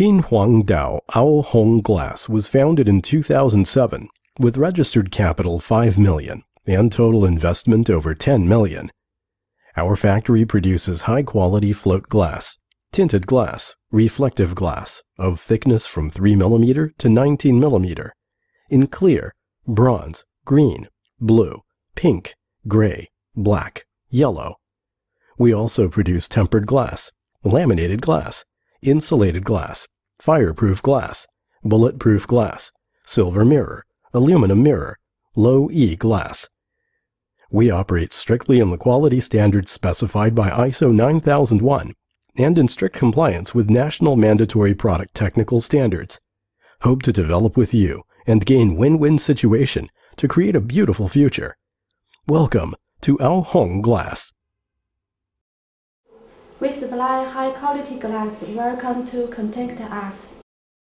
Qin Huangdao Ao Hong Glass was founded in 2007 with registered capital 5 million and total investment over 10 million. Our factory produces high quality float glass, tinted glass, reflective glass of thickness from 3 mm to 19 mm in clear, bronze, green, blue, pink, gray, black, yellow. We also produce tempered glass, laminated glass, insulated glass, fireproof glass, bulletproof glass, silver mirror, aluminum mirror, low E glass. We operate strictly in the quality standards specified by ISO 9001 and in strict compliance with national mandatory product technical standards. Hope to develop with you and gain win-win situation to create a beautiful future. Welcome to Ao Hong Glass. We supply high quality glass. Welcome to contact us.